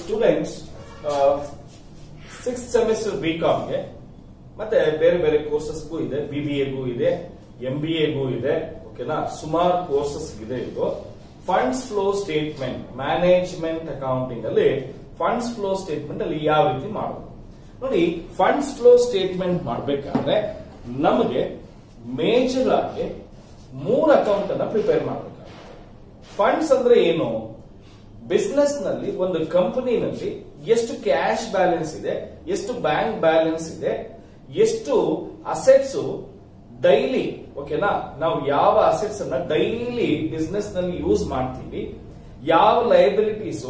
Students six semester B ಕಾಮ್ಗೆ ಮತ್ತೆ ಬೇರೆ ಬೇರೆ ಕೋರ್ಸಸ್ಗೂ ಇದೆ ಬಿ ಬಿ ಎಗೂ ಇದೆ ಎಂ ಬಿ ಎಗೂ ಇದೆ ಓಕೆನಾ ಸುಮಾರು ಕೋರ್ಸಸ್ ಇದೆ ಇದು. Funds flow statement management accounting ಅಲ್ಲಿ ಫಂಡ್ಸ್ ಫ್ಲೋ ಸ್ಟೇಟ್ಮೆಂಟ್ ಅಲ್ಲಿ ಯಾವ ರೀತಿ ಮಾಡೋದು? ನೋಡಿ ಫಂಡ್ಸ್ ಫ್ಲೋ ಸ್ಟೇಟ್ಮೆಂಟ್ ಮಾಡಬೇಕಾದ್ರೆ ನಮಗೆ ಮೇಜರ್ ಆಗಿ ಮೂರು ಅಕೌಂಟ್ ಅನ್ನ ಪ್ರಿಪೇರ್ ಮಾಡಬೇಕಾಗುತ್ತೆ. ಫಂಡ್ಸ್ ಅಂದ್ರೆ ಏನು? ಬಿಸ್ನೆಸ್ನಲ್ಲಿ ಒಂದು ಕಂಪನಿನಲ್ಲಿ ಎಷ್ಟು ಕ್ಯಾಶ್ ಬ್ಯಾಲೆನ್ಸ್ ಇದೆ, ಎಷ್ಟು ಬ್ಯಾಂಕ್ ಬ್ಯಾಲೆನ್ಸ್ ಇದೆ, ಎಷ್ಟು ಅಸೆಟ್ಸ್ ಡೈಲಿ ಓಕೆನಾ ನಾವು ಯಾವ ಅಸೆಟ್ಸ್ ಅನ್ನ ಡೈಲಿ ಬಿಸ್ನೆಸ್ನಲ್ಲಿ ಯೂಸ್ ಮಾಡ್ತೀವಿ, ಯಾವ ಲೈಬಿಲಿಟೀಸ್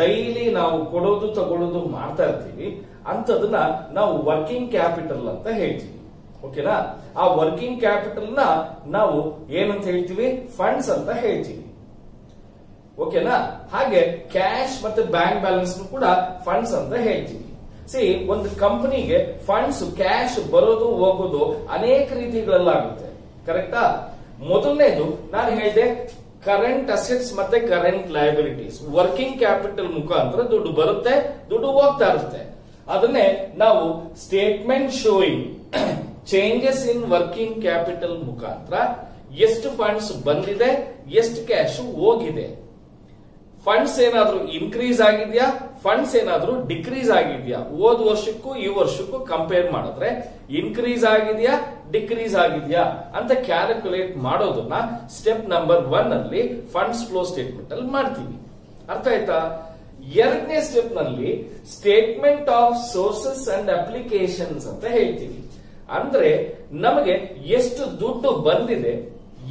ಡೈಲಿ ನಾವು ಕೊಡೋದು, ತಗೊಳ್ಳೋದು ಮಾಡ್ತಾ ಇರ್ತೀವಿ ಅಂತದನ್ನ ನಾವು ವರ್ಕಿಂಗ್ ಕ್ಯಾಪಿಟಲ್ ಅಂತ ಹೇಳ್ತೀವಿ ಓಕೆನಾ ಆ ವರ್ಕಿಂಗ್ ಕ್ಯಾಪಿಟಲ್ನ ನಾವು ಏನಂತ ಹೇಳ್ತೀವಿ? ಫಂಡ್ಸ್ ಅಂತ ಹೇಳ್ತೀವಿ. ಓಕೆನಾ ಹಾಗೆ ಕ್ಯಾಶ್ ಮತ್ತೆ ಬ್ಯಾಂಕ್ ಬ್ಯಾಲೆನ್ಸ್ ಕೂಡ ಫಂಡ್ಸ್ ಅಂತ ಹೇಳ್ತೀವಿ. ಸಿ ಒಂದು ಕಂಪನಿಗೆ ಫಂಡ್ಸ್ ಕ್ಯಾಶ್ ಬರೋದು, ಹೋಗೋದು ಅನೇಕ ರೀತಿಗಳಲ್ಲಾಗುತ್ತೆ ಕರೆಕ್ಟಾ ಮೊದಲನೇದು ನಾನು ಹೇಳಿದೆ ಕರೆಂಟ್ ಅಸೆಟ್ಸ್ ಮತ್ತೆ ಕರೆಂಟ್ ಲಯಬಿಲಿಟೀಸ್ ವರ್ಕಿಂಗ್ ಕ್ಯಾಪಿಟಲ್ ಮುಖಾಂತರ ದುಡ್ಡು ಬರುತ್ತೆ, ದುಡ್ಡು ಹೋಗ್ತಾ ಇರುತ್ತೆ. ಅದನ್ನೇ ನಾವು statement showing changes in working capital ಮುಖಾಂತರ ಎಷ್ಟು ಫಂಡ್ಸ್ ಬಂದಿದೆ, ಎಷ್ಟು ಕ್ಯಾಶ್ ಹೋಗಿದೆ. ಫಂಡ್ಸ್ ಏನಾದ್ರೂ ಇನ್ಕ್ರೀಸ್ ಆಗಿದ್ಯಾ? ಫಂಡ್ಸ್ ಏನಾದ್ರೂ ಡಿಕ್ರೀಸ್ ಆಗಿದ್ಯಾ? ಹೋದ ವರ್ಷಕ್ಕೂ, ಈ ವರ್ಷಕ್ಕೂ ಕಂಪೇರ್ ಮಾಡಿದ್ರೆ ಇನ್ಕ್ರೀಸ್ ಆಗಿದ್ಯಾ ಡಿಕ್ರೀಸ್ ಆಗಿದ್ಯಾ ಅಂತ ಕ್ಯಾಲ್ಕುಲೇಟ್ ಮಾಡೋದನ್ನ ಸ್ಟೆಪ್ ನಂಬರ್ ಒನ್ ಅಲ್ಲಿ ಫಂಡ್ಸ್ ಫ್ಲೋ ಸ್ಟೇಟ್ಮೆಂಟ್ ಅಲ್ಲಿ ಮಾಡ್ತೀವಿ ಅರ್ಥ ಆಯ್ತಾ? ಎರಡನೇ ಸ್ಟೆಪ್ನಲ್ಲಿ statement of sources and applications ಅಂತ ಹೇಳ್ತೀವಿ ಅಂದ್ರೆ ನಮಗೆ ಎಷ್ಟು ದುಡ್ಡು ಬಂದಿದೆ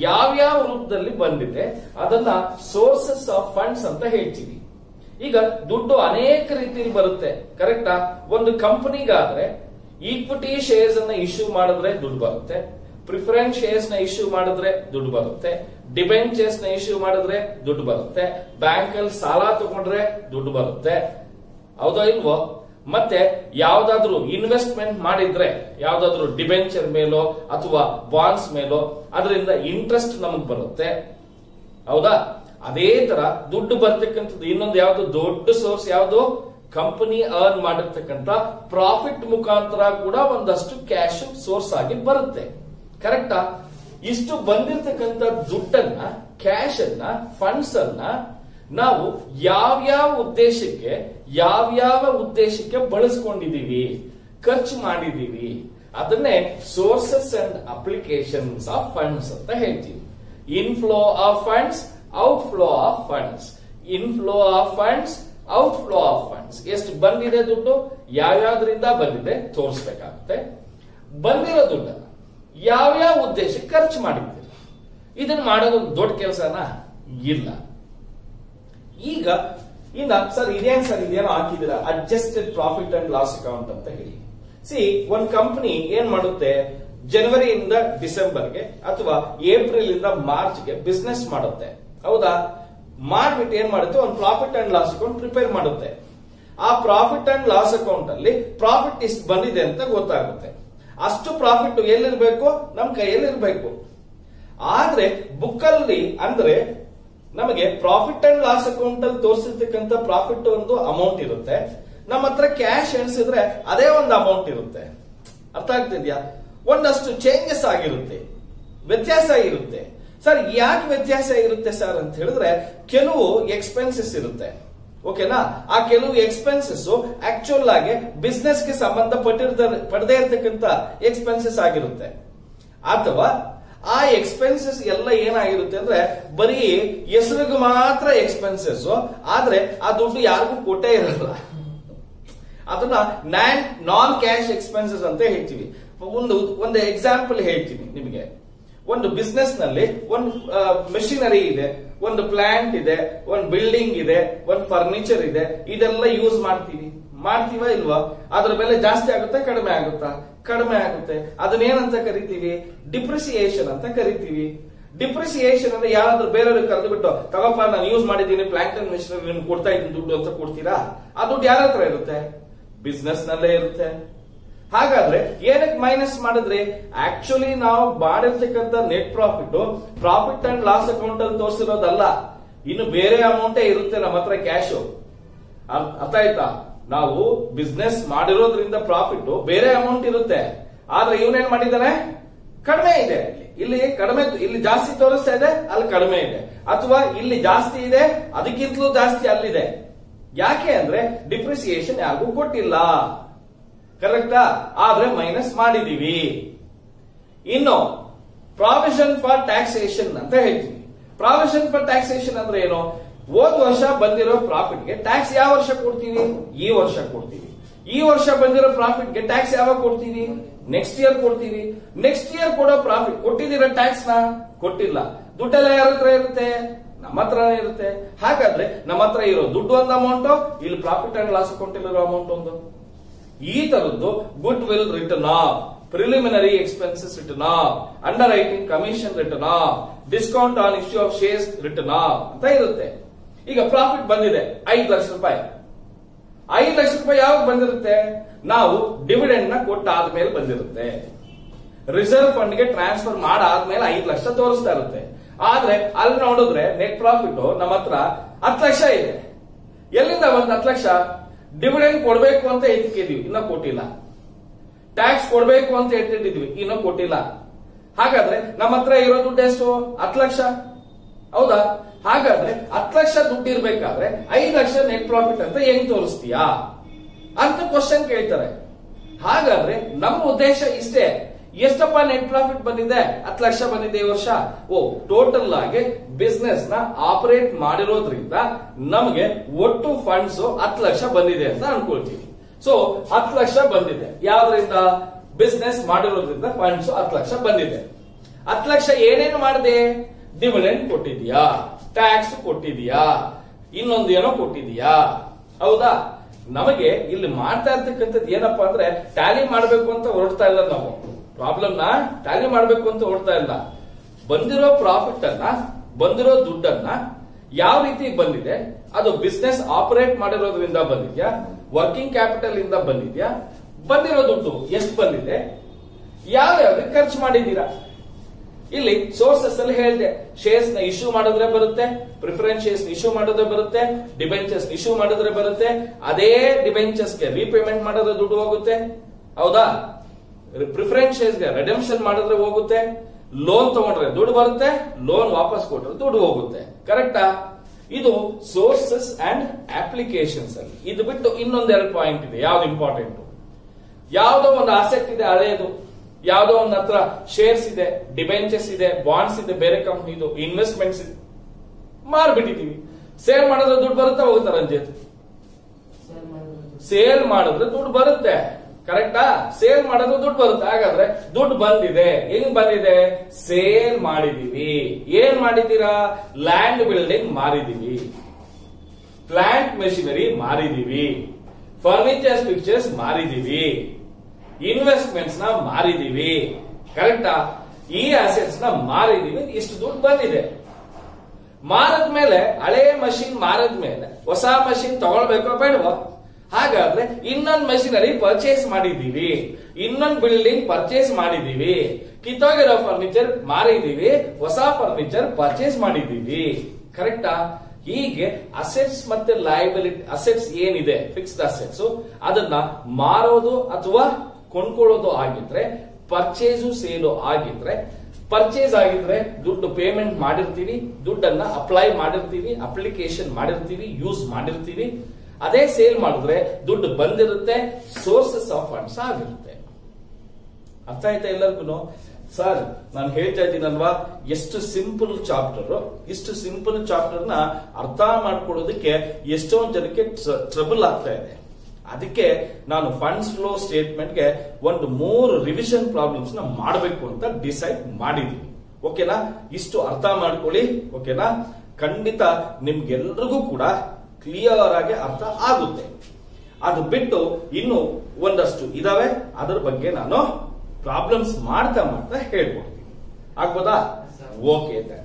ಯಾವ್ಯಾವ ರೂಪದಲ್ಲಿ ಬಂದಿದೆ, ಅದನ್ನ ಸೋರ್ಸಸ್ ಆಫ್ ಫಂಡ್ಸ್ ಅಂತ ಹೇಳ್ತೀವಿ. ಈಗ ದುಡ್ಡು ಅನೇಕ ರೀತಿಯಲ್ಲಿ ಬರುತ್ತೆ ಕರೆಕ್ಟಾ ಒಂದು ಕಂಪನಿಗಾದ್ರೆ ಈಕ್ವಿಟಿ ಶೇರ್ಸ್ ಅನ್ನ ಇಶ್ಯೂ ಮಾಡಿದ್ರೆ ದುಡ್ಡು ಬರುತ್ತೆ ಪ್ರಿಫರೆನ್ಸ್ ಶೇರ್ಸ್ನ ಇಶ್ಯೂ ಮಾಡಿದ್ರೆ ದುಡ್ಡು ಬರುತ್ತೆ ಡಿಬೆಂಚರ್ಸ್ನ ಇಶ್ಯೂ ಮಾಡಿದ್ರೆ ದುಡ್ಡು ಬರುತ್ತೆ ಬ್ಯಾಂಕ್ ಅಲ್ಲಿ ಸಾಲ ತಗೊಂಡ್ರೆ ದುಡ್ಡು ಬರುತ್ತೆ. ಹೌದಾ ಇಲ್ವೋ? ಮತ್ತೆ ಯಾವ್ದಾದ್ರು ಇನ್ವೆಸ್ಟ್ಮೆಂಟ್ ಮಾಡಿದ್ರೆ, ಯಾವ್ದಾದ್ರು ಡಿಬೆಂಚರ್ ಮೇಲೋ ಅಥವಾ ಬಾಂಡ್ಸ್ ಮೇಲೋ, ಅದರಿಂದ ಇಂಟ್ರೆಸ್ಟ್ ನಮಗ್ ಬರುತ್ತೆ. ಹೌದಾ? ಅದೇ ತರ ದುಡ್ಡು ಬರ್ತಕ್ಕಂಥದ್ದು ಇನ್ನೊಂದು ಯಾವ್ದು? ದೊಡ್ಡ ಸೋರ್ಸ್ ಯಾವ್ದು? ಕಂಪನಿ ಅರ್ನ್ ಮಾಡಿರ್ತಕ್ಕಂಥ ಪ್ರಾಫಿಟ್ ಮುಖಾಂತರ ಕೂಡ ಒಂದಷ್ಟು ಕ್ಯಾಶ್ ಸೋರ್ಸ್ ಆಗಿ ಬರುತ್ತೆ. ಕರೆಕ್ಟಾ ಇಷ್ಟು ಬಂದಿರತಕ್ಕಂಥ ದುಡ್ಡನ್ನ ಕ್ಯಾಶ್ ಅನ್ನ ಫಂಡ್ಸ್ ಅನ್ನ ನಾವು ಯಾವ್ಯಾವ ಉದ್ದೇಶಕ್ಕೆ ಯಾವ್ಯಾವ ಉದ್ದೇಶಕ್ಕೆ ಬಳಸ್ಕೊಂಡಿದೀವಿ ಖರ್ಚು ಮಾಡಿದೀವಿ ಅದನ್ನೇ sources and applications of funds ಅಂತ ಹೇಳ್ತೀವಿ. Inflow of funds outflow of funds inflow of funds outflow of funds ಎಷ್ಟು ಬಂದಿದೆ ದುಡ್ಡು? ಯಾವ್ಯಾವ್ದ್ರಿಂದ ಬಂದಿದೆ? ತೋರಿಸ್ಬೇಕಾಗುತ್ತೆ. ಬಂದಿರೋ ದುಡ್ಡು ಯಾವ್ಯಾವ ಉದ್ದೇಶಕ್ಕೆ ಖರ್ಚು ಮಾಡಿದ್ದೀರಿ? ಇದನ್ನ ಮಾಡೋದು ದೊಡ್ಡ ಕೆಲಸನ? ಇಲ್ಲ. ಈಗ, ಇನ್ನ ಸರ್ ಇದೇನ್ ಸರ್ ಇದೇನೋ ಹಾಕಿದಿರ adjusted profit and loss account ಅಂತ ಹೇಳಿ. ಸಿ ಒಂದ್ ಕಂಪನಿ ಏನ್ ಮಾಡುತ್ತೆ? ಜನವರಿಯಿಂದ ಡಿಸೆಂಬರ್ಗೆ ಅಥವಾ ಏಪ್ರಿಲ್ ಇಂದ ಮಾರ್ಚ್ಗೆ ಬಿಸ್ನೆಸ್ ಮಾಡುತ್ತೆ. ಹೌದಾ? ಮಾಡ್ಬಿಟ್ಟು ಏನ್ ಮಾಡುತ್ತೆ? ಒಂದು profit and loss account prepare ಮಾಡುತ್ತೆ. ಆ ಪ್ರಾಫಿಟ್ ಅಂಡ್ ಲಾಸ್ ಅಕೌಂಟ್ ಅಲ್ಲಿ ಪ್ರಾಫಿಟ್ ಇಷ್ಟು ಬಂದಿದೆ ಅಂತ ಗೊತ್ತಾಗುತ್ತೆ. ಅಷ್ಟು ಪ್ರಾಫಿಟ್ ಎಲ್ಲಿರ್ಬೇಕು? ನಮ್ ಕೈಯಲ್ಲಿರ್ಬೇಕು. ಆದ್ರೆ ಬುಕ್ ಅಲ್ಲಿ ಅಂದ್ರೆ ನಮಗೆ ಪ್ರಾಫಿಟ್ ಅಂಡ್ ಲಾಸ್ ಅಕೌಂಟ್ ಅಲ್ಲಿ ತೋರಿಸಿರ್ತಕ್ಕಂಥ ಪ್ರಾಫಿಟ್ ಒಂದು ಅಮೌಂಟ್ ಇರುತ್ತೆ. ನಮ್ಮ ಹತ್ರ ಕ್ಯಾಶ್ ಎಣಿಸಿದ್ರೆ ಅದೇ ಒಂದು ಅಮೌಂಟ್ ಇರುತ್ತೆ. ಅರ್ಥ ಆಗ್ತಿದ್ಯಾ ಒಂದಷ್ಟು ಚೇಂಜಸ್ ಆಗಿರುತ್ತೆ. ವ್ಯತ್ಯಾಸ ಇರುತ್ತೆ. ಸರ್, ಯಾಕೆ ವ್ಯತ್ಯಾಸ ಇರುತ್ತೆ ಸರ್ ಅಂತ ಹೇಳಿದ್ರೆ ಕೆಲವು ಎಕ್ಸ್ಪೆನ್ಸಸ್ ಇರುತ್ತೆ. ಓಕೆನಾ ಆ ಕೆಲವು ಎಕ್ಸ್ಪೆನ್ಸಸ್ ಆಕ್ಚುಲ್ ಆಗಿ ಬಿಸ್ನೆಸ್ಗೆ ಸಂಬಂಧಪಟ್ಟಿರ್ತ ಪಡೆದೇ ಇರತಕ್ಕಂತ ಎಕ್ಸ್ಪೆನ್ಸಸ್ ಆಗಿರುತ್ತೆ. ಅಥವಾ ಆ ಎಕ್ಸ್ಪೆನ್ಸಸ್ ಎಲ್ಲ ಏನಾಗಿರುತ್ತೆ ಅಂದ್ರೆ ಬರೀ ಹೆಸರಿಗೆ ಮಾತ್ರ ಎಕ್ಸ್ಪೆನ್ಸಸ್ ಆದ್ರೆ ಆ ದುಡ್ಡು ಯಾರಿಗೂ ಕೊಟ್ಟೇ ಇರಲ್ಲ. ಅದನ್ನ ನ್ಯಾನ್ ನಾನ್ ಕ್ಯಾಶ್ ಎಕ್ಸ್ಪೆನ್ಸಸ್ ಅಂತ ಹೇಳ್ತೀವಿ. ಒಂದು ಒಂದು ಎಕ್ಸಾಂಪಲ್ ಹೇಳ್ತೀನಿ ನಿಮಗೆ. ಒಂದು ಬಿಸ್ನೆಸ್ನಲ್ಲಿ ಒಂದು ಮೆಷಿನರಿ ಇದೆ, ಒಂದು ಪ್ಲಾಂಟ್ ಇದೆ, ಒಂದು ಬಿಲ್ಡಿಂಗ್ ಇದೆ, ಒಂದು ಫರ್ನಿಚರ್ ಇದೆ, ಇದೆಲ್ಲ ಯೂಸ್ ಮಾಡ್ತೀವಿ. ಮಾಡ್ತೀವ ಇಲ್ವಾ? ಅದ್ರ ಬೆಲೆ ಜಾಸ್ತಿ ಆಗುತ್ತಾ, ಕಡಿಮೆ ಆಗುತ್ತಾ? ಕಡಿಮೆ ಆಗುತ್ತೆ. ಅದನ್ನೇನಂತ ಕರಿತೀವಿ? ಡಿಪ್ರಿಸಿಯೇಷನ್ ಅಂತ ಕರಿತೀವಿ. ಡಿಪ್ರಿಸಿಯೇಷನ್ ಅಂದ್ರೆ ಯಾರಾದ್ರೂ ಬೇರೆಯವ್ರಿಗೆ ಕರೆದು ಬಿಟ್ಟು ತಗಪ್ಪ, ನಾನು ಯೂಸ್ ಮಾಡಿದ್ದೀನಿ ಪ್ಲಾಂಟ್ ಅಂಡ್ ಮಿಷನರಿ ನಿಮ್ಗೆ ಕೊಡ್ತಾ ಇದ್ದೀನಿ ದುಡ್ಡು ಅಂತ ಕೊಡ್ತೀರಾ? ಆ ದುಡ್ಡು ಯಾರ ಹತ್ರ ಇರುತ್ತೆ? ಬಿಸ್ನೆಸ್ ನಲ್ಲೇ ಇರುತ್ತೆ. ಹಾಗಾದ್ರೆ ಏನಕ್ಕೆ ಮೈನಸ್ ಮಾಡಿದ್ರೆ ಆಕ್ಚುಲಿ ನಾವು ಮಾಡಿರ್ತಕ್ಕಂಥ net profit profit and loss account ಅಲ್ಲಿ ತೋರಿಸಿರೋದಲ್ಲ. ಇನ್ನು ಬೇರೆ ಅಮೌಂಟೇ ಇರುತ್ತೆ ನಮ್ಮ ಹತ್ರ ಕ್ಯಾಶು ಅರ್- ಅರ್ಥ ಆಯ್ತಾ? ನಾವು ಬಿಸ್ನೆಸ್ ಮಾಡಿರೋದ್ರಿಂದ ಪ್ರಾಫಿಟ್ ಬೇರೆ ಅಮೌಂಟ್ ಇರುತ್ತೆ. ಆದ್ರೆ ಇವನೇನ್ ಮಾಡಿದ್ದಾನೆ ಕಡಿಮೆ ಇದೆ ಇಲ್ಲಿ ಕಡಿಮೆ, ಇಲ್ಲಿ ಜಾಸ್ತಿ ತೋರಿಸ್ತಾ ಇದೆ, ಅಲ್ಲಿ ಕಡಿಮೆ ಇದೆ. ಅಥವಾ ಇಲ್ಲಿ ಜಾಸ್ತಿ ಇದೆ, ಅದಕ್ಕಿಂತಲೂ ಜಾಸ್ತಿ ಅಲ್ಲಿದೆ. ಯಾಕೆ ಅಂದ್ರೆ ಡಿಪ್ರಿಸಿಯೇಷನ್ ಯಾರಿಗೂ ಕೊಟ್ಟಿಲ್ಲ. ಕರೆಕ್ಟಾ ಆದ್ರೆ ಮೈನಸ್ ಮಾಡಿದೀವಿ. ಇನ್ನು ಪ್ರಾವಿಷನ್ ಫಾರ್ ಟ್ಯಾಕ್ಸೇಷನ್ ಅಂತ ಹೇಳ್ತೀವಿ ಪ್ರಾವಿಷನ್ ಫಾರ್ ಟ್ಯಾಕ್ಸೇಷನ್ ಅಂದ್ರೆ ಏನು? ಹೋದ್ ವರ್ಷ ಬಂದಿರೋ ಪ್ರಾಫಿಟ್ಗೆ ಟ್ಯಾಕ್ಸ್ ಯಾವ ವರ್ಷ ಕೊಡ್ತೀವಿ ಈ ವರ್ಷ ಕೊಡ್ತೀವಿ ಈ ವರ್ಷ ಬಂದಿರೋ ಪ್ರಾಫಿಟ್ಗೆ ಟ್ಯಾಕ್ಸ್ ಯಾವಾಗ ಕೊಡ್ತೀವಿ ನೆಕ್ಸ್ಟ್ ಇಯರ್ ಕೊಡ್ತೀವಿ ನೆಕ್ಸ್ಟ್ ಇಯರ್ ಕೊಡೋ ಪ್ರಾಫಿಟ್ ಕೊಟ್ಟಿದ್ದೀರಾ ಟ್ಯಾಕ್ಸ್ನ ಕೊಟ್ಟಿಲ್ಲ. ದುಡ್ಡೆಲ್ಲ ಯಾರ ಹತ್ರ ಇರುತ್ತೆ? ನಮ್ಮ ಹತ್ರ ಇರುತ್ತೆ. ಹಾಗಾದ್ರೆ ನಮ್ಮ ಹತ್ರ ಇರೋ ದುಡ್ಡು ಒಂದು ಅಮೌಂಟ್ ಇಲ್ಲಿ ಪ್ರಾಫಿಟ್ ಅಂಡ್ ಲಾಸ್ ಅಕೌಂಟ್ ಇರೋ ಅಮೌಂಟ್ ಒಂದು. ಈ ತರದ್ದು goodwill return of preliminary expenses return of underwriting commission return of discount on issue of shares return of ಅಂತ ಇರುತ್ತೆ. ಈಗ ಪ್ರಾಫಿಟ್ ಬಂದಿದೆ. ಐದು ಲಕ್ಷ ರೂಪಾಯಿ. ಐದು ಲಕ್ಷ ರೂಪಾಯಿ ಯಾವಾಗ ಬಂದಿರುತ್ತೆ? ನಾವು ಡಿವಿಡೆಂಡ್ನ ಕೊಟ್ಟಾದ್ಮೇಲೆ ಬಂದಿರುತ್ತೆ. ರಿಸರ್ವ್ ಫಂಡ್ಗೆ ಟ್ರಾನ್ಸ್ಫರ್ ಮಾಡಾದ್ಮೇಲೆ ಐದು ಲಕ್ಷ ತೋರಿಸ್ತಾ ಇರುತ್ತೆ. ಆದ್ರೆ ಅಲ್ಲಿ ನೋಡಿದ್ರೆ ನೆಟ್ ಪ್ರಾಫಿಟ್ ನಮ್ಮ ಹತ್ರ ಹತ್ತು ಲಕ್ಷ ಇದೆ. ಎಲ್ಲಿಂದ ಒಂದ್ ಹತ್ತು ಲಕ್ಷ? ಡಿವಿಡೆಂಡ್ ಕೊಡಬೇಕು ಅಂತ ಎತ್ತಿಕಿದೀವಿ ಇನ್ನ ಕೊಟ್ಟಿಲ್ಲ. ಟ್ಯಾಕ್ಸ್ ಕೊಡಬೇಕು ಅಂತ ಎತ್ತಿಟ್ಟಿದ್ವಿ ಇನ್ನೂ ಕೊಟ್ಟಿಲ್ಲ. ಹಾಗಾದ್ರೆ ನಮ್ಮ ಹತ್ರ ಇರೋ ದುಡ್ಡು ಎಷ್ಟು? ಹತ್ತು ಲಕ್ಷ. ಹೌದಾ? ಹಾಗಾದ್ರೆ ಹತ್ತು ಲಕ್ಷ ದುಡ್ಡು ಇರ್ಬೇಕಾದ್ರೆ ಐದು ಲಕ್ಷ ನೆಟ್ ಪ್ರಾಫಿಟ್ ಅಂತ ಹೆಂಗ್ ತೋರಿಸ್ತೀಯಾ? ಅಂತ ಕ್ವಶನ್ ಕೇಳ್ತಾರೆ. ಹಾಗಾದ್ರೆ ನಮ್ಮ ಉದ್ದೇಶ ಇಷ್ಟೇ. ಎಷ್ಟಪ್ಪ ನೆಟ್ ಪ್ರಾಫಿಟ್ ಬಂದಿದೆ? ಹತ್ತು ಲಕ್ಷ ಬಂದಿದೆ ಈ ವರ್ಷ. ಓ ಟೋಟಲ್ ಆಗಿ ಬಿಸ್ನೆಸ್ನ ಆಪರೇಟ್ ಮಾಡಿರೋದ್ರಿಂದ ನಮಗೆ ಒಟ್ಟು ಫಂಡ್ಸ್ ಹತ್ತು ಲಕ್ಷ ಬಂದಿದೆ ಅಂತ ಅನ್ಕೊಳ್ತೀವಿ. ಸೊ ಹತ್ತು ಲಕ್ಷ ಬಂದಿದೆ. ಯಾವ್ದ್ರಿಂದ? ಬಿಸ್ನೆಸ್ ಮಾಡಿರೋದ್ರಿಂದ ಫಂಡ್ಸ್ ಹತ್ತು ಲಕ್ಷ ಬಂದಿದೆ. ಹತ್ತು ಲಕ್ಷ ಏನೇನು ಮಾಡಿದೆ? ಡಿವಿಡೆಂಡ್ ಕೊಟ್ಟಿದ್ಯಾ ಟ್ಯಾಕ್ಸ್ ಕೊಟ್ಟಿದೀಯಾ ಇನ್ನೊಂದು ಏನೋ ಕೊಟ್ಟಿದೀಯಾ ಹೌದಾ? ನಮಗೆ ಇಲ್ಲಿ ಮಾಡ್ತಾ ಇರ್ತಕ್ಕಂಥದ್ದು ಏನಪ್ಪಾ ಅಂದ್ರೆ ಟ್ಯಾಲಿ ಮಾಡಬೇಕು ಅಂತ ಹೊರಡ್ತಾ ಇಲ್ಲ ನಾವು. ಪ್ರಾಬ್ಲಮ್ನ ಟ್ಯಾಲಿ ಮಾಡಬೇಕು ಅಂತ ಹೊರಡ್ತಾ ಇಲ್ಲ. ಬಂದಿರೋ ಪ್ರಾಫಿಟ್ ಅನ್ನ, ಬಂದಿರೋ ದುಡ್ಡನ್ನ ಯಾವ ರೀತಿ ಬಂದಿದೆ? ಅದು ಬಿಸ್ನೆಸ್ ಆಪರೇಟ್ ಮಾಡಿರೋದ್ರಿಂದ ಬಂದಿದ್ಯಾ? ವರ್ಕಿಂಗ್ ಕ್ಯಾಪಿಟಲ್ ಇಂದ ಬಂದಿದ್ಯಾ? ಬಂದಿರೋ ದುಡ್ಡು ಎಷ್ಟು ಬಂದಿದೆ? ಯಾವ್ಯಾವ್ದು ಖರ್ಚು ಮಾಡಿದ್ದೀರಾ? ಇಲ್ಲಿ ಸೋರ್ಸಸ್ ಅಲ್ಲಿ ಹೇಳಿದೆ ಶೇರ್ಸ್ನ ಇಶ್ಯೂ ಮಾಡಿದ್ರೆ ಬರುತ್ತೆ ಪ್ರಿಫರೆನ್ಸ್ ಶೇರ್ಸ್ ಇಶ್ಯೂ ಮಾಡಿದ್ರೆ ಬರುತ್ತೆ ಡಿಬೆಂಚರ್ಸ್ ಇಶ್ಯೂ ಮಾಡಿದ್ರೆ ಬರುತ್ತೆ, ಅದೇ ಡಿಬೆಂಚರ್ಸ್ಗೆ ರೀಪೇಮೆಂಟ್ ಮಾಡಿದ್ರೆ ದುಡ್ಡು ಹೋಗುತ್ತೆ. ಹೌದಾ? ಪ್ರಿಫರೆನ್ಸ್ ಶೇರ್ಸ್ಗೆ ರೆಡೆಂಪ್ಷನ್ ಮಾಡಿದ್ರೆ ಹೋಗುತ್ತೆ ಲೋನ್ ತಗೊಂಡ್ರೆ ದುಡ್ಡು ಬರುತ್ತೆ ಲೋನ್ ವಾಪಸ್ ಕೊಟ್ರೆ ದುಡ್ಡು ಹೋಗುತ್ತೆ. ಕರೆಕ್ಟಾ ಇದು ಸೋರ್ಸಸ್ ಅಂಡ್ ಅಪ್ಲಿಕೇಶನ್ಸ್ ಅಲ್ಲಿ. ಇದು ಬಿಟ್ಟು ಇನ್ನೊಂದೆರಡು ಪಾಯಿಂಟ್ ಇದೆ, ಯಾವ್ದು ಇಂಪಾರ್ಟೆಂಟ್ ಯಾವ್ದೋ ಒಂದು ಆಸೆಕ್ಟ್ ಇದೆ ಹಳೆಯದು ಯಾವ್ದೋ ಒಂದ್ ಹತ್ರ ಶೇರ್ಸ್ ಇದೆ ಡಿಬೆಂಚರ್ಸ್ ಇದೆ ಬಾಂಡ್ಸ್ ಇದೆ, ಬೇರೆ ಕಂಪ್ನಿದು ಇನ್ವೆಸ್ಟ್ಮೆಂಟ್ಸ್ ಇದೆ. ಮಾರ್ಬಿಟ್ಟಿದೀವಿ ಸೇಲ್ ಮಾಡಿದ್ರೆ ದುಡ್ಡು ಬರುತ್ತೆ ಹೋಗುತ್ತಾ ರಂಜಿತ್ ಸೇಲ್ ಮಾಡಿದ್ರೆ ದುಡ್ಡು ಬರುತ್ತೆ. ಕರೆಕ್ಟಾ ಸೇಲ್ ಮಾಡಿದ್ರೆ ದುಡ್ಡು ಬರುತ್ತೆ. ಹಾಗಾದ್ರೆ ದುಡ್ಡು ಬಂದಿದೆ. ಹೆಂಗ್ ಬಂದಿದೆ? ಸೇಲ್ ಮಾಡಿದೀವಿ ಏನ್ ಮಾಡಿದ್ದೀರಾ? ಲ್ಯಾಂಡ್ ಬಿಲ್ಡಿಂಗ್ ಮಾರಿದೀವಿ ಪ್ಲಾಂಟ್ ಮೆಷಿನರಿ ಮಾರಿದೀವಿ ಫರ್ನಿಚರ್ಸ್ ಪಿಕ್ಚರ್ಸ್ ಮಾರಿದೀವಿ ಇನ್ವೆಸ್ಟ್ಮೆಂಟ್ಸ್ನ ಮಾರಿದೀವಿ. ಕರೆಕ್ಟಾ ಈ ಅಸೆಟ್ಸ್ನ ಮಾರಿದೀವಿ. ಇಷ್ಟು ದುಡ್ಡು ಬಂದಿದೆ. ಮಾರದ ಮೇಲೆ, ಹಳೆ ಮಷಿನ್ ಮಾರದ ಮೇಲೆ, ಹೊಸ ಮಷಿನ್ ತಗೊಳ್ಬೇಕೋ ಬೇಡವೋ? ಹಾಗಾದ್ರೆ ಇನ್ನೊಂದು ಮಷಿನರಿ ಪರ್ಚೇಸ್ ಮಾಡಿದೀವಿ. ಇನ್ನೊಂದು ಬಿಲ್ಡಿಂಗ್ ಪರ್ಚೇಸ್ ಮಾಡಿದೀವಿ. ಕಿತ್ತೋಗಿರೋ ಫರ್ನಿಚರ್ ಮಾರಿದೀವಿ. ಹೊಸ ಫರ್ನಿಚರ್ ಪರ್ಚೇಸ್ ಮಾಡಿದೀವಿ. ಕರೆಕ್ಟಾ ಹೀಗೆ ಅಸೆಟ್ಸ್ ಮತ್ತೆ ಲಯಬಿಲಿಟಿ ಅಸೆಟ್ಸ್ ಏನಿದೆ? ಫಿಕ್ಸ್ಡ್ ಅಸೆಟ್ಸ್ ಅದನ್ನ ಮಾರೋದು ಅಥವಾ ಕೊಂಡ್ಕೊಳ್ಳೋದು ಆಗಿದ್ರೆ ಪರ್ಚೇಸು ಸೇಲು ಆಗಿದ್ರೆ ಪರ್ಚೇಸ್ ಆಗಿದ್ರೆ ದುಡ್ಡು ಪೇಮೆಂಟ್ ಮಾಡಿರ್ತೀವಿ, ದುಡ್ಡನ್ನ ಅಪ್ಲೈ ಮಾಡಿರ್ತೀವಿ ಅಪ್ಲಿಕೇಶನ್ ಮಾಡಿರ್ತೀವಿ ಯೂಸ್ ಮಾಡಿರ್ತೀವಿ. ಅದೇ ಸೇಲ್ ಮಾಡಿದ್ರೆ ದುಡ್ಡು ಬಂದಿರುತ್ತೆ ಸೋರ್ಸಸ್ ಆಫ್ ಫಂಡ್ಸ್ ಆಗಿರುತ್ತೆ. ಅರ್ಥ ಆಯ್ತಾ ಎಲ್ಲರಿಗೂ ಸರ್ ನಾನು ಹೇಳ್ತಾ ಇದ್ದೀನಲ್ವಾ, ಎಷ್ಟು ಸಿಂಪಲ್ ಚಾಪ್ಟರ್ ಇಷ್ಟು ಸಿಂಪಲ್ ಚಾಪ್ಟರ್ನ ಅರ್ಥ ಮಾಡ್ಕೊಳ್ಳೋದಕ್ಕೆ ಎಷ್ಟೊಂದು ಜನಕ್ಕೆ ಟ್ರಬಲ್ ಆಗ್ತಾ ಇದೆ. ಅದಕ್ಕೆ ನಾನು ಫಂಡ್ಸ್ ಫ್ಲೋ ಸ್ಟೇಟ್ಮೆಂಟ್ಗೆ ಒಂದು ಮೂರು ರಿವಿಷನ್ ಪ್ರಾಬ್ಲಮ್ಸ್ನ ಮಾಡಬೇಕು ಅಂತ ಡಿಸೈಡ್ ಮಾಡಿದೀನಿ ಓಕೆನಾ? ಇಷ್ಟು ಅರ್ಥ ಮಾಡ್ಕೊಳ್ಳಿ. ಓಕೆನಾ? ಖಂಡಿತ ನಿಮ್ಗೆಲ್ರಿಗೂ ಕೂಡ ಕ್ಲಿಯರ್ ಆಗಿ ಅರ್ಥ ಆಗುತ್ತೆ. ಅದು ಬಿಟ್ಟು ಇನ್ನು ಒಂದಷ್ಟು ಇದಾವೆ. ಅದರ ಬಗ್ಗೆ ನಾನು ಪ್ರಾಬ್ಲಮ್ಸ್ ಮಾಡ್ತಾ ಮಾಡ್ತಾ ಹೇಳ್ಕೊಡ್ತೀನಿ. ಆಗ್ಬೋದಾ? ಓಕೆ